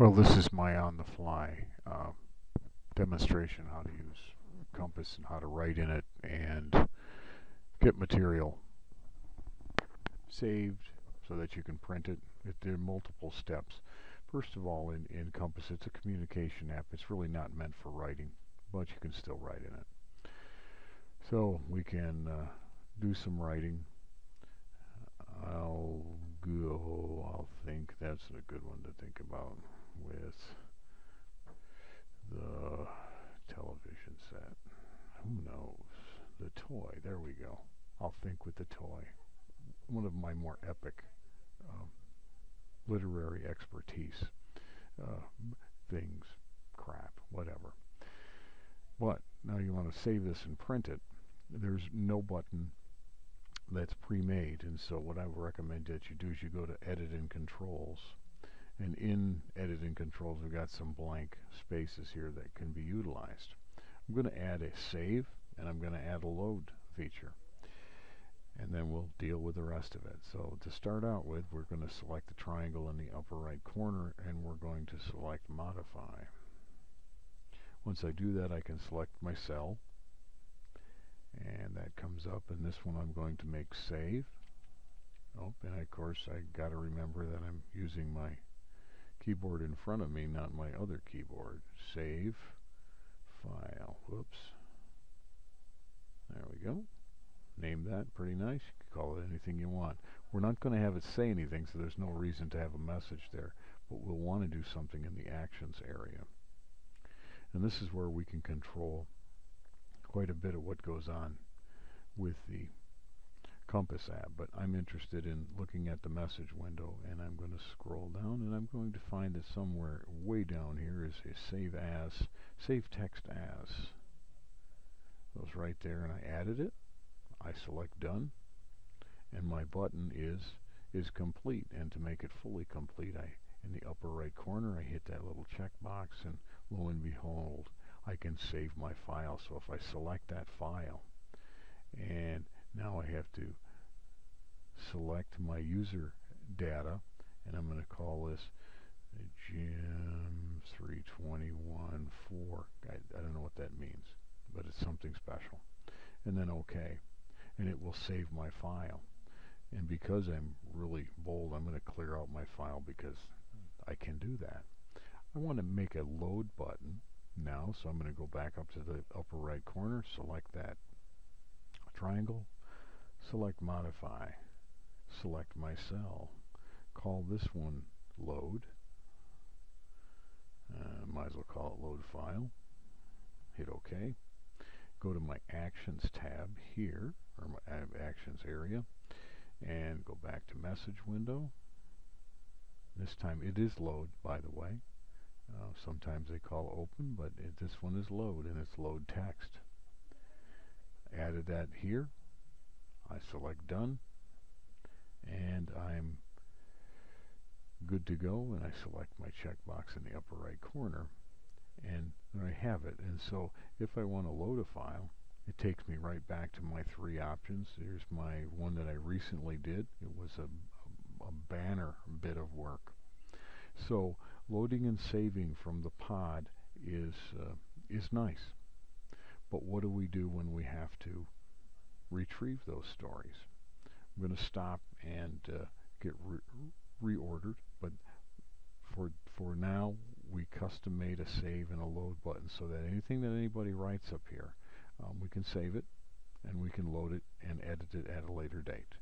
Well, this is my on-the-fly uh, demonstration how to use Compass and how to write in it and get material saved so that you can print it. it there are multiple steps. First of all, in, in Compass, it's a communication app. It's really not meant for writing, but you can still write in it. So we can uh, do some writing. I'll go, I'll think that's a good one to think about with the television set. Who knows? The toy. There we go. I'll think with the toy. One of my more epic uh, literary expertise uh, things, crap, whatever. But now you want to save this and print it. There's no button that's pre-made and so what I would recommend that you do is you go to edit and controls and in editing controls we've got some blank spaces here that can be utilized. I'm going to add a save and I'm going to add a load feature and then we'll deal with the rest of it. So to start out with we're going to select the triangle in the upper right corner and we're going to select modify. Once I do that I can select my cell and that comes up and this one I'm going to make save. Oh, and of course I got to remember that I'm using my keyboard in front of me, not my other keyboard. Save file. Whoops. There we go. Name that. Pretty nice. You can call it anything you want. We're not going to have it say anything, so there's no reason to have a message there. But we'll want to do something in the actions area. And this is where we can control quite a bit of what goes on with the Compass app, but I'm interested in looking at the message window and I'm going to scroll down and I'm going to find that somewhere way down here is a save as, save text as. Goes right there and I added it. I select done and my button is is complete and to make it fully complete I in the upper right corner I hit that little checkbox and lo and behold I can save my file so if I select that file and now I have to select my user data and I'm going to call this Jim 321 4 I, I don't know what that means but it's something special. And then OK and it will save my file. And because I'm really bold I'm going to clear out my file because I can do that. I want to make a load button now so I'm going to go back up to the upper right corner select that triangle select modify select my cell call this one load uh, might as well call it load file hit OK. Go to my actions tab here or my actions area and go back to message window. This time it is load by the way. Uh, sometimes they call open but it, this one is load and it's load text. Added that here I select done and I'm good to go and I select my checkbox in the upper right corner and there I have it. And so if I want to load a file it takes me right back to my three options. Here's my one that I recently did. It was a, a, a banner bit of work. So loading and saving from the Podd is uh, is nice. But what do we do when we have to retrieve those stories. I'm going to stop and uh, get re reordered, but for for now we custom made a save and a load button so that anything that anybody writes up here, um, we can save it and we can load it and edit it at a later date.